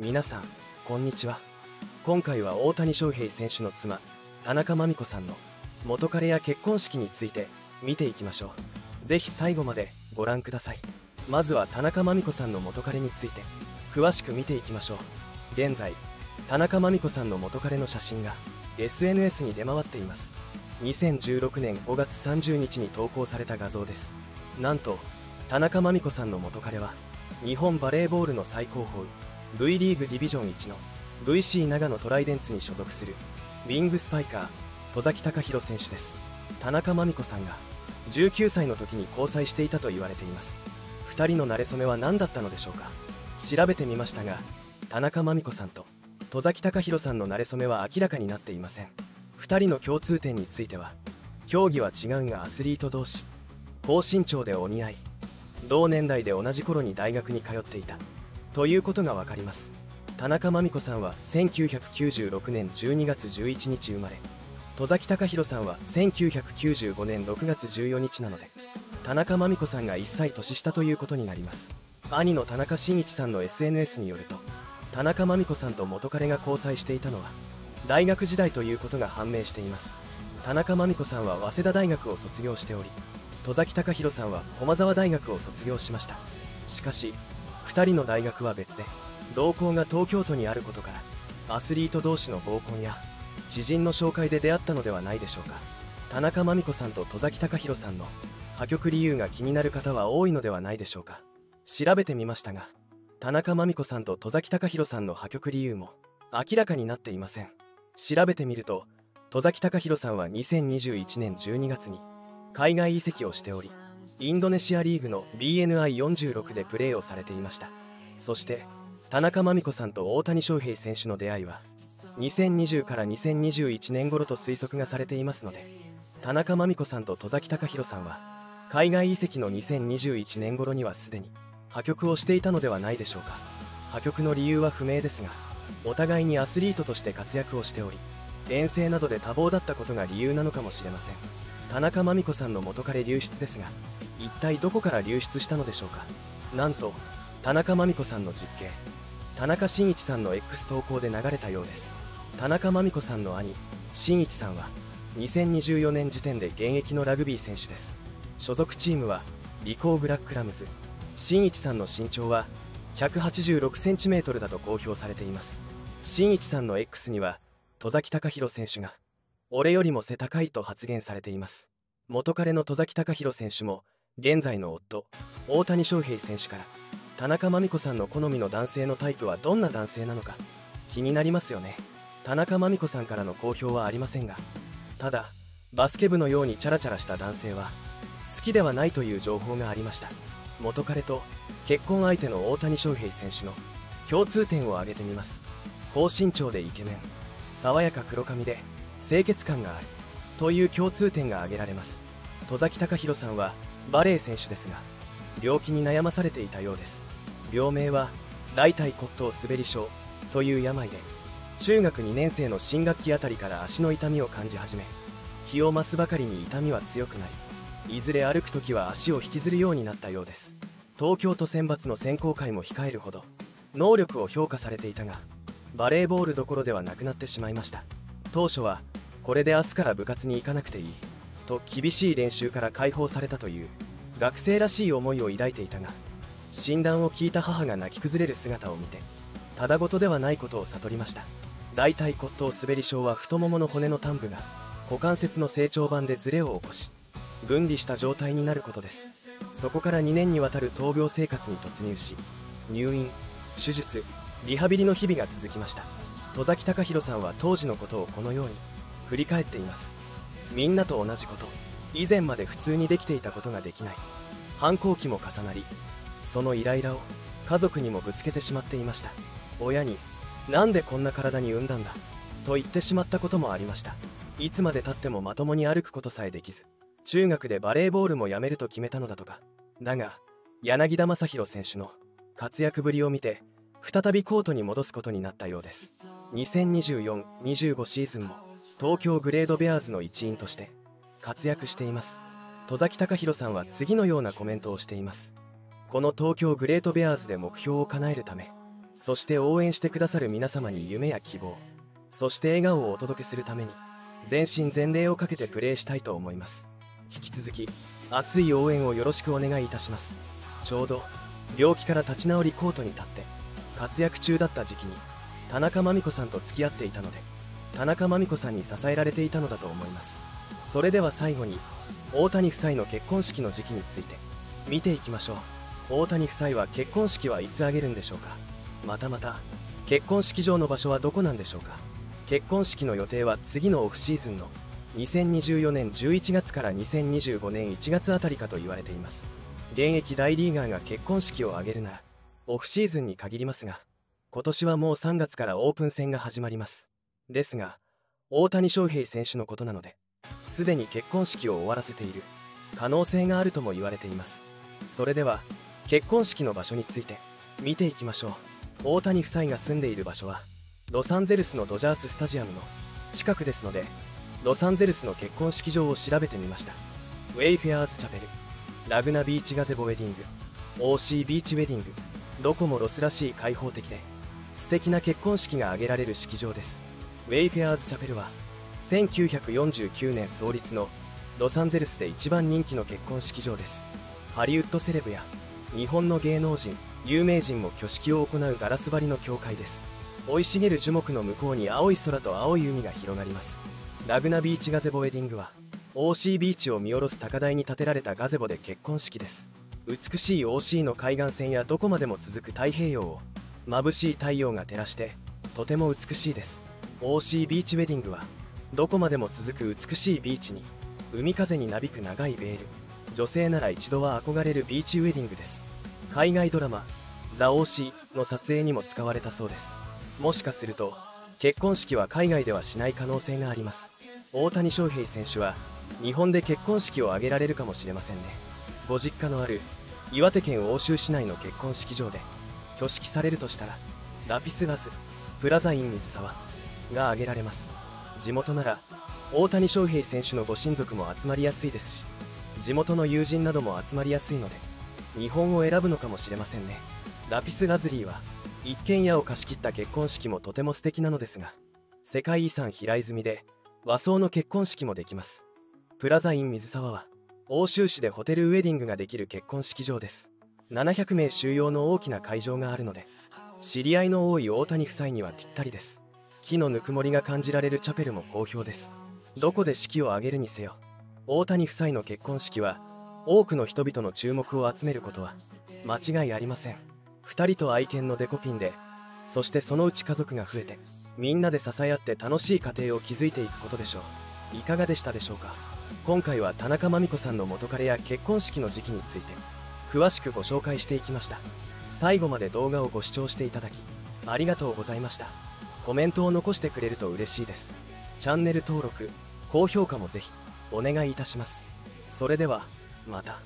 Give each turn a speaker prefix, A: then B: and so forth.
A: 皆さんこんにちは。今回は大谷翔平選手の妻田中真美子さんの元彼や結婚式について見ていきましょう。ぜひ最後までご覧ください。まずは田中真美子さんの元彼について詳しく見ていきましょう。現在田中真美子さんの元彼の写真が SNS に出回っています。2016年5月30日に投稿された画像です。なんと田中真美子さんの元彼は日本バレーボールの最高峰 V リーグディビジョン1の VC 長野トライデンツに所属するウィングスパイカー戸崎隆弘選手です。田中真美子さんが19歳の時に交際していたと言われています。2人の馴れ初めは何だったのでしょうか。調べてみましたが田中真美子さんと戸崎隆弘さんの馴れ初めは明らかになっていません。2人の共通点については競技は違うがアスリート同士高身長でお似合い同年代で同じ頃に大学に通っていた。ということが分かります。田中真美子さんは1996年12月11日生まれ。戸崎隆弘さんは1995年6月14日なので田中真美子さんが1歳年下ということになります。兄の田中真一さんの SNS によると田中真美子さんと元彼が交際していたのは大学時代ということが判明しています。田中真美子さんは早稲田大学を卒業しており戸崎隆弘さんは駒沢大学を卒業しました。しかし2人の大学は別で同校が東京都にあることからアスリート同士の合コンや知人の紹介で出会ったのではないでしょうか。田中真美子さんと戸崎隆弘さんの破局理由が気になる方は多いのではないでしょうか。調べてみましたが田中真美子さんと戸崎隆弘さんの破局理由も明らかになっていません。調べてみると戸崎隆弘さんは2021年12月に海外移籍をしておりインドネシアリーグの BNI46 でプレーをされていました。そして田中真美子さんと大谷翔平選手の出会いは2020から2021年頃と推測がされていますので田中真美子さんと戸崎隆弘さんは海外移籍の2021年頃にはすでに破局をしていたのではないでしょうか。破局の理由は不明ですがお互いにアスリートとして活躍をしており遠征などで多忙だったことが理由なのかもしれません。田中真美子さんの元彼流出ですが一体どこから流出したのでしょうか。なんと田中真美子さんの実刑田中真一さんの X 投稿で流れたようです。田中真美子さんの兄真一さんは2024年時点で現役のラグビー選手です。所属チームはリコーブラックラムズ。真一さんの身長は 186cm だと公表されています。真一さんの X には戸崎隆弘選手が俺よりも背高いと発言されています。元彼の戸崎隆弘選手も現在の夫大谷翔平選手から田中真美子さんの好みの男性のタイプはどんな男性なのか気になりますよね。田中真美子さんからの公表はありませんがただバスケ部のようにチャラチャラした男性は好きではないという情報がありました。元彼と結婚相手の大谷翔平選手の共通点を挙げてみます。高身長でイケメン爽やか黒髪で清潔感があるという共通点が挙げられます。戸崎隆弘さんはバレー選手ですが病気に悩まされていたようです。病名は大腿骨頭滑り症という病で中学2年生の新学期あたりから足の痛みを感じ始め日を増すばかりに痛みは強くなりいずれ歩く時は足を引きずるようになったようです。東京都選抜の選考会も控えるほど能力を評価されていたがバレーボールどころではなくなってしまいました。当初はこれで明日から部活に行かなくていいと厳しい練習から解放されたという学生らしい思いを抱いていたが診断を聞いた母が泣き崩れる姿を見てただごとではないことを悟りました。大腿骨頭滑り症は太ももの骨の端部が股関節の成長板でズレを起こし分離した状態になることです。そこから2年にわたる闘病生活に突入し入院手術リハビリの日々が続きました。戸崎隆弘さんは当時のことをこのように振り返っています。みんなと同じこと以前まで普通にできていたことができない。反抗期も重なりそのイライラを家族にもぶつけてしまっていました。親になんでこんな体に産んだんだと言ってしまったこともありました。いつまでたってもまともに歩くことさえできず中学でバレーボールもやめると決めたのだとか。だが柳田正宏選手の活躍ぶりを見て再びコートに戻すことになったようです。2024-25シーズンも東京グレードベアーズの一員として活躍しています。戸崎隆弘さんは次のようなコメントをしています。この東京グレートベアーズで目標を叶えるためそして応援してくださる皆様に夢や希望そして笑顔をお届けするために全身全霊をかけてプレーしたいと思います。引き続き熱い応援をよろしくお願いいたします。ちょうど病気から立ち直りコートに立って活躍中だった時期に田中真美子さんと付き合っていたので田中真美子さんに支えられていたのだと思います。それでは最後に大谷夫妻の結婚式の時期について見ていきましょう。大谷夫妻は結婚式はいつ挙げるんでしょうか。またまた結婚式場の場所はどこなんでしょうか。結婚式の予定は次のオフシーズンの2024年11月から2025年1月あたりかと言われています。現役大リーガーが結婚式を挙げるならオフシーズンに限りますが今年はもう3月からオープン戦が始まります。ですが大谷翔平選手のことなのですでに結婚式を終わらせている。可能性があるとも言われています。それでは結婚式の場所について見ていきましょう。大谷夫妻が住んでいる場所はロサンゼルスのドジャーススタジアムの近くですのでロサンゼルスの結婚式場を調べてみました。ウェイフェアーズチャペルラグナビーチガゼボウェディング OC ビーチウェディングどこもロスらしい開放的で素敵な結婚式が挙げられる式場です。ウェイフェアーズチャペルは1949年創立のロサンゼルスで一番人気の結婚式場です。ハリウッドセレブや日本の芸能人有名人も挙式を行うガラス張りの教会です。生い茂る樹木の向こうに青い空と青い海が広がります。ラグナビーチガゼボウェディングは OC ビーチを見下ろす高台に建てられたガゼボで結婚式です。美しい OC の海岸線やどこまでも続く太平洋を眩しい太陽が照らしてとても美しいです。OC ビーチウェディングはどこまでも続く美しいビーチに海風になびく長いベール。女性なら一度は憧れるビーチウェディングです。海外ドラマ「ザ・オーシー」の撮影にも使われたそうです。もしかすると結婚式は海外ではしない可能性があります。大谷翔平選手は日本で結婚式を挙げられるかもしれませんね。ご実家のある岩手県奥州市内の結婚式場で。挙式されるとしたらラピスラズプラザイン水沢が挙げられます。地元なら大谷翔平選手のご親族も集まりやすいですし地元の友人なども集まりやすいので日本を選ぶのかもしれませんね。ラピスラズリーは一軒家を貸し切った結婚式もとても素敵なのですが世界遺産平泉で和装の結婚式もできます。プラザイン水沢は欧州市でホテルウェディングができる結婚式場です。700名収容の大きな会場があるので知り合いの多い大谷夫妻にはぴったりです。木のぬくもりが感じられるチャペルも好評です。どこで式を挙げるにせよ大谷夫妻の結婚式は多くの人々の注目を集めることは間違いありません。2人と愛犬のデコピンでそしてそのうち家族が増えてみんなで支え合って楽しい家庭を築いていくことでしょう。いかがでしたでしょうか？今回は田中真美子さんの元彼や結婚式の時期について。詳しくご紹介していきました。最後まで動画をご視聴していただきありがとうございました。コメントを残してくれると嬉しいです。チャンネル登録高評価もぜひお願いいたします。それではまた。